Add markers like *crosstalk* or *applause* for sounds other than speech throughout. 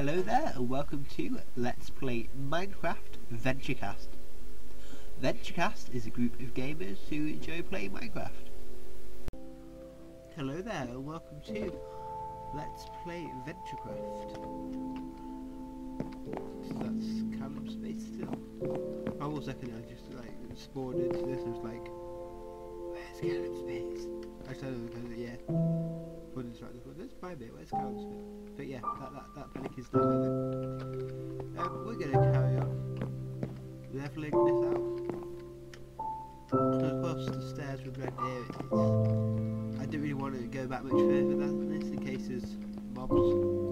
Hello there and welcome to Let's Play Minecraft Venturecast. Venturecast is a group of gamers who enjoy playing Minecraft. Hello there and welcome to Let's Play Venturecraft. So that's Callum Space still. I was one second I just like spawned into this and was like, where's Callum Space? I because yeah. Distracted, but that's my bit, where's Space? But yeah, that, that, that panic is. Um, we're going to carry on levelling this out. Course the stairs were red here, it's, I don't really want to go back much further than this in case there's mobs.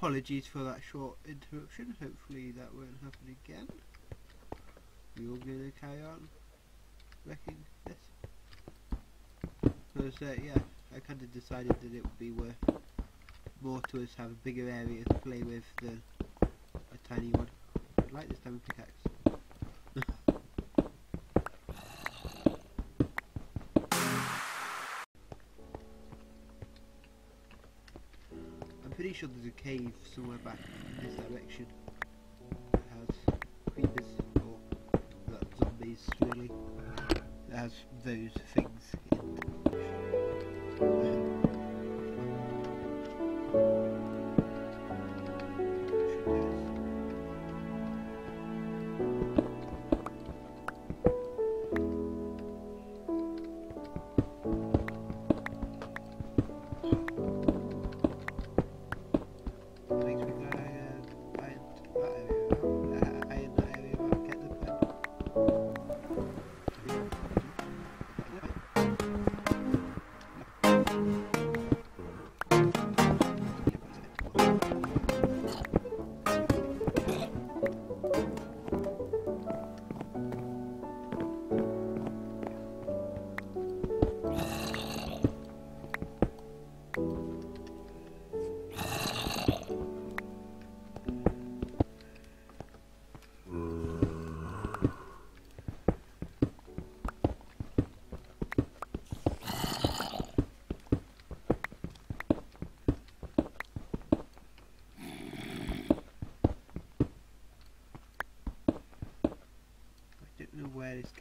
Apologies for that short interruption, hopefully that won't happen again. We're all going to carry on wrecking this. Because, uh, yeah, I kind of decided that it would be worth more to us have a bigger area to play with than a tiny one. I like this diamond pickaxe. Pretty sure there's a cave somewhere back in this direction that has creepers or zombies really. That has those things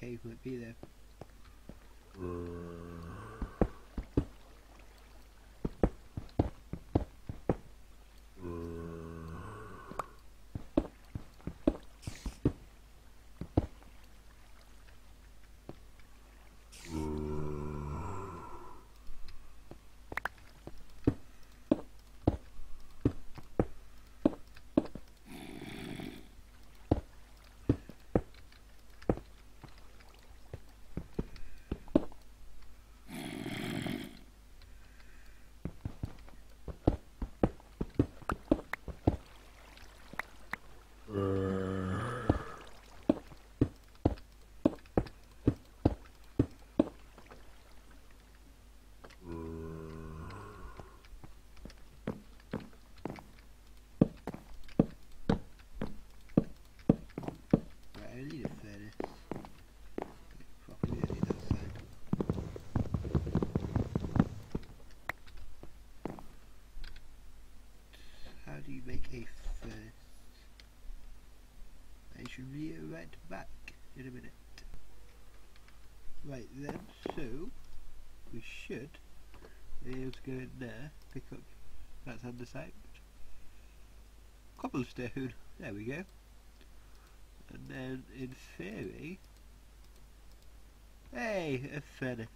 this cave might be though. Right, I need a furnace. Properly, I need that side. How do you make a furnace? I should be right back in a minute. Right then, so we should be able to go in there, pick up that's andesite. Cobblestone, there we go. And then in theory, hey, a furnace.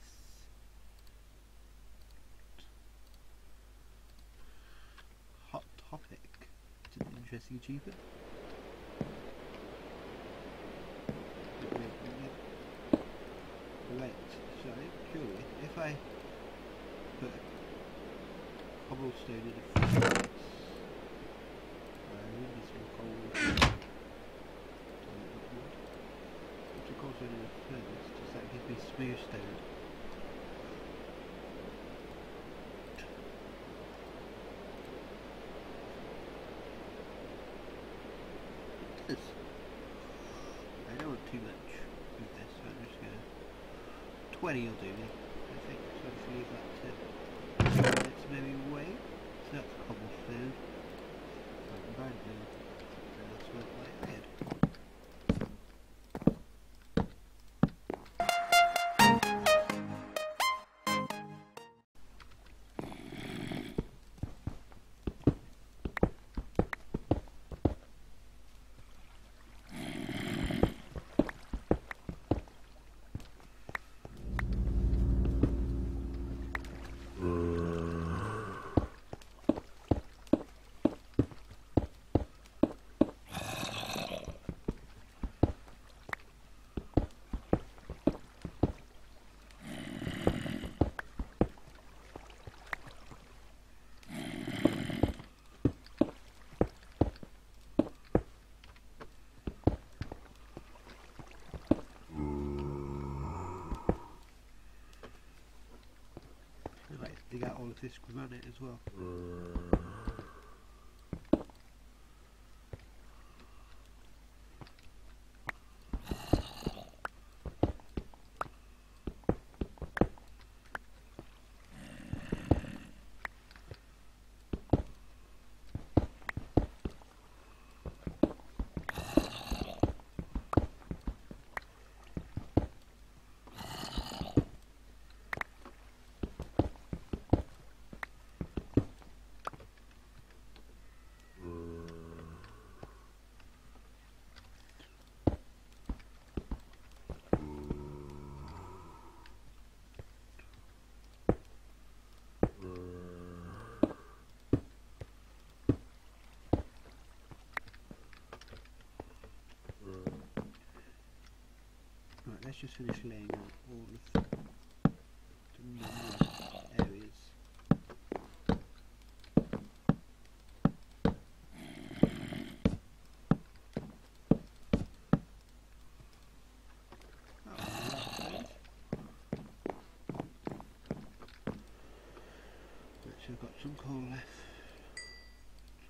Hot topic. interesting achievement. Right, so I'm curious, if I put cobblestone in a we need some coal, put a cobblestone in a furnace, does that give me smooth stone? I don't want too much with this, so I'm just gonna 20 will do me, out all of this granite as well. Mm. Right, let's just finish laying out all of the areas. So I've got some coal left.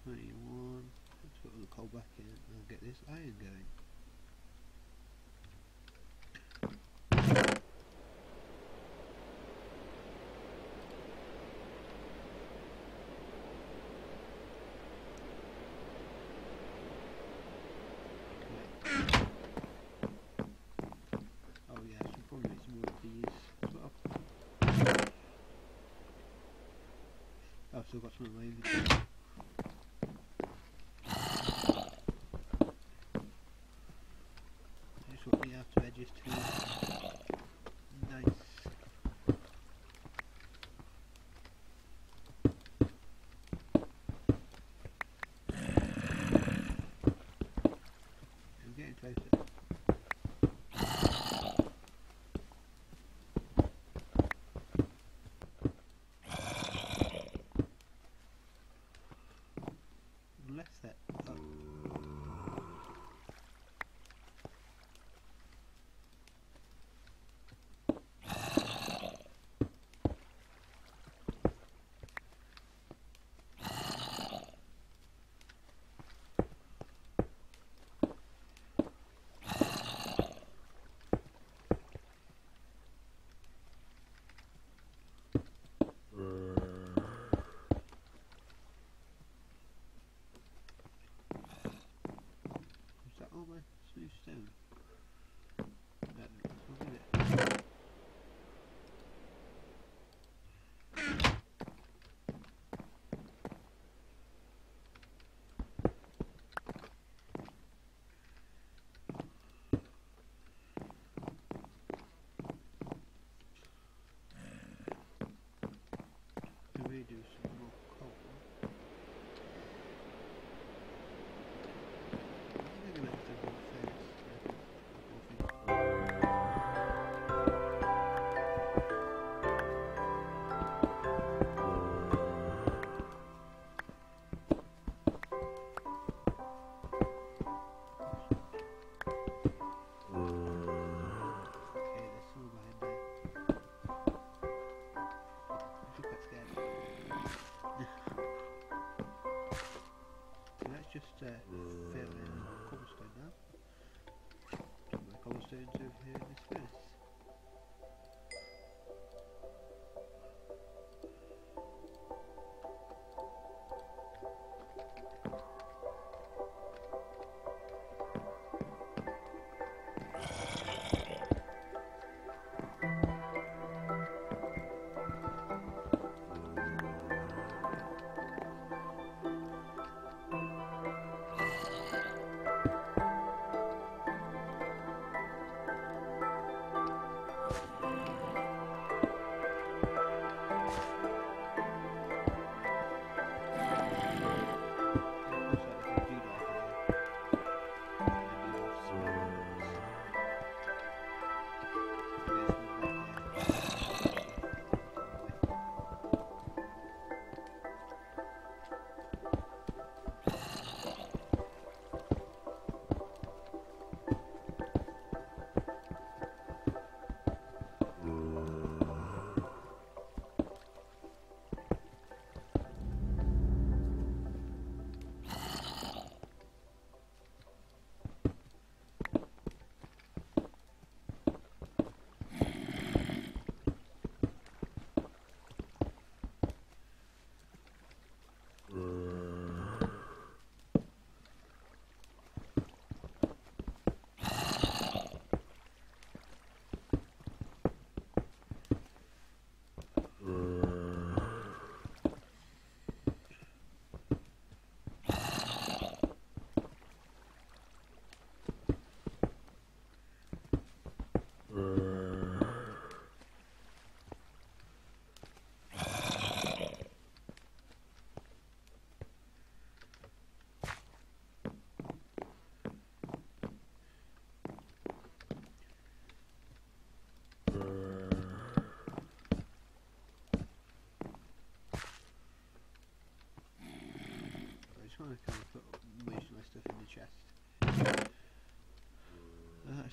21. Let's put all the coal back in and get this iron going.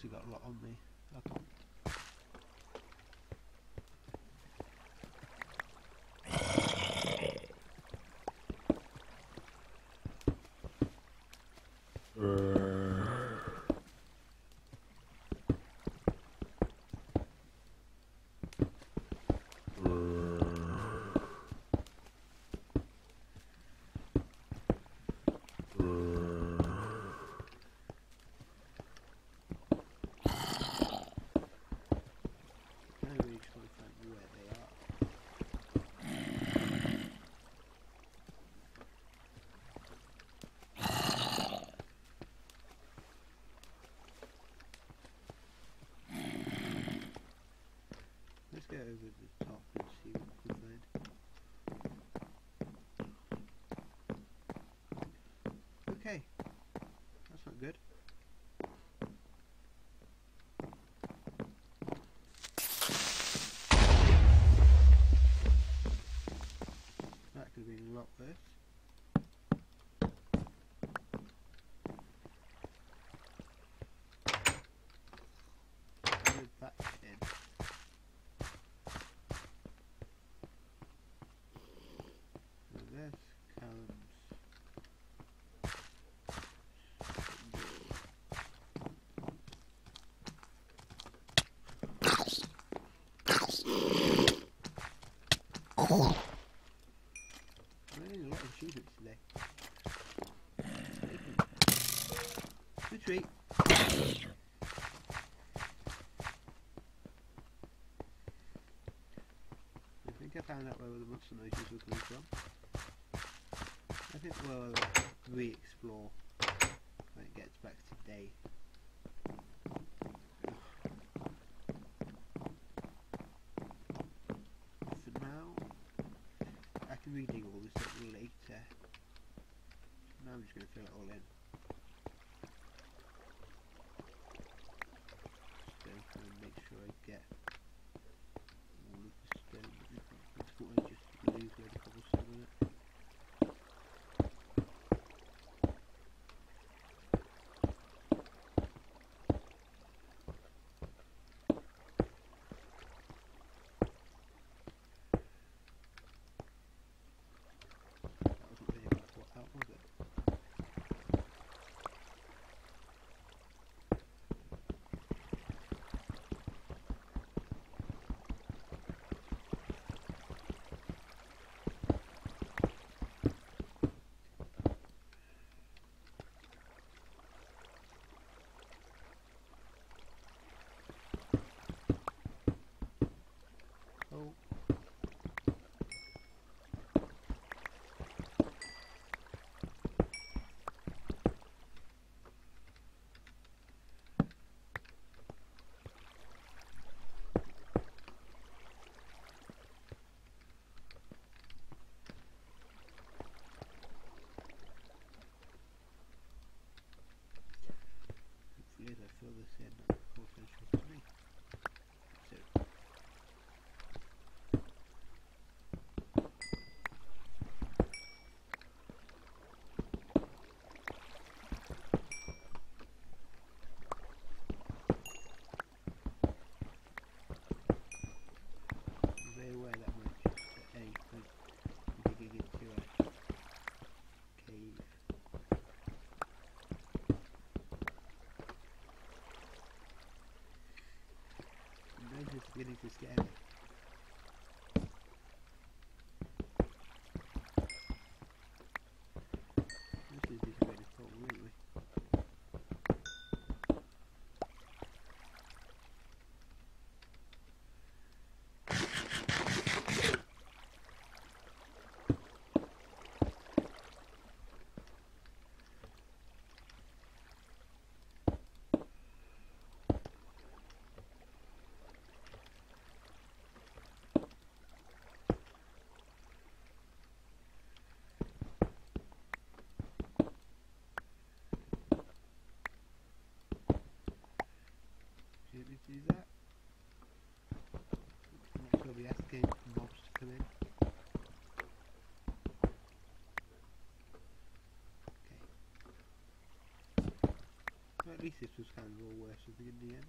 actually got a lot on me. good? here. I think I found out where the monster noises were coming from. I think we'll re-explore when it gets back today. fill it all in. At least this was kind of all worse in the end.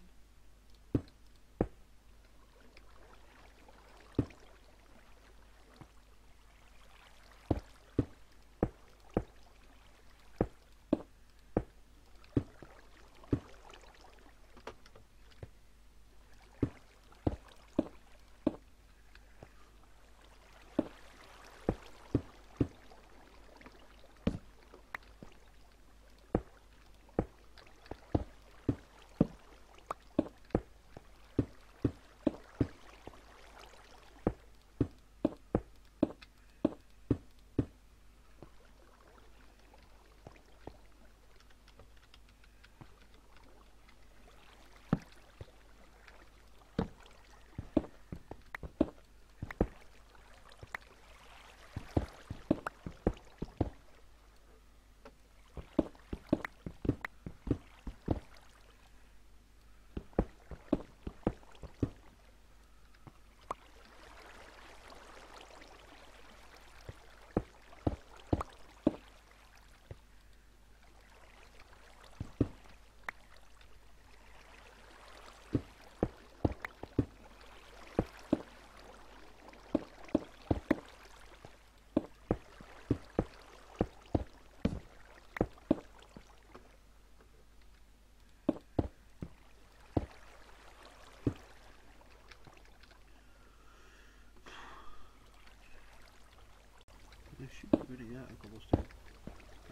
This should be running out of cobblestone.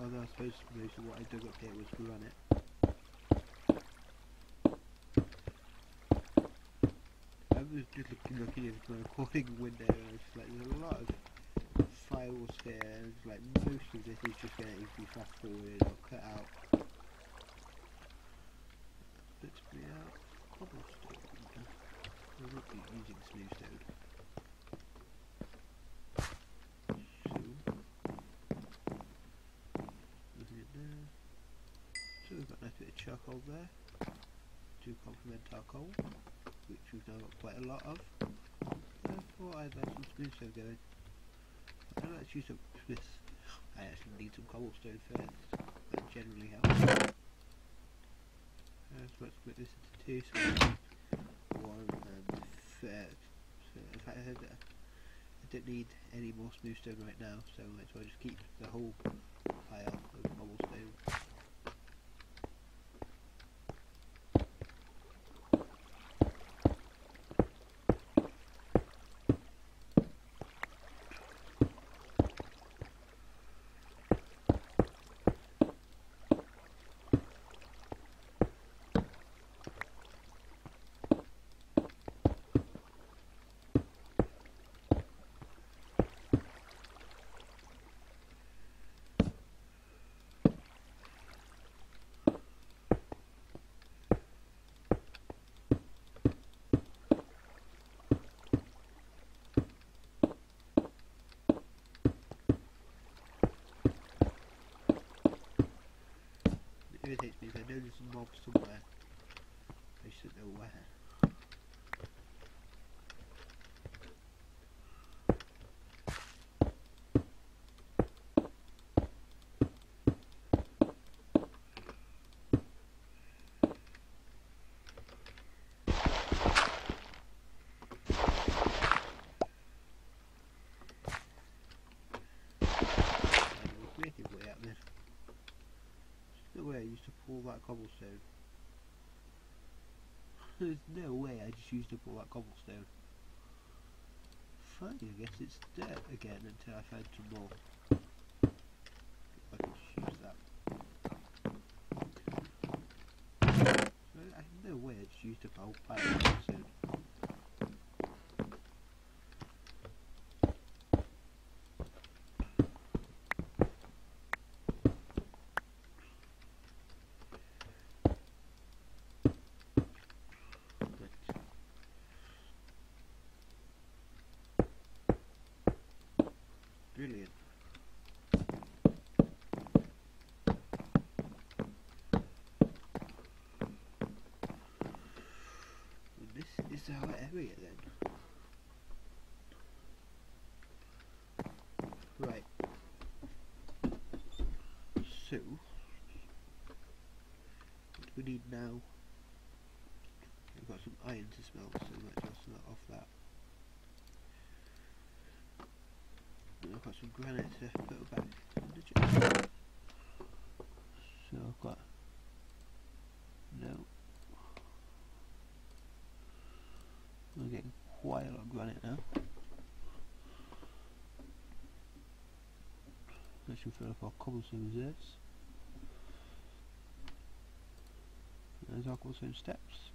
Although I suppose most of what I dug up here was granite. I was just looking, looking into my recording *laughs* window and I was just like, there's a lot of files here and it's like most of this is just going to be fast forwarded or cut out. To be out cobblestone. I will not using smooth stone. So, nothing in there. So we've got a nice bit of charcoal there to complement our coal, which we've now got quite a lot of. Therefore, I'd like some smooth stone going. Like to use this. I actually need some cobblestone first. That generally helps. Uh, so let's split this into two. So one and third. So in fact, I, I don't need any more smooth stone right now, so well just keep the whole pile of cobblestone. irritates me because I know there's a mob somewhere. They should know where. Pull that cobblestone. *laughs* There's no way I just used to pull that cobblestone. Fine, I guess it's dirt again until I find some more. I can use that. So I no way I just used up a cobblestone. But Brilliant. This is our area then. Right. So, what do we need now? We've got some iron to smelt, so we might well smelt off that. And I've got some granite to put back. So I've got no. We're getting quite a lot of granite now. Should fill up our cobblestone reserves. There's our cobblestone steps.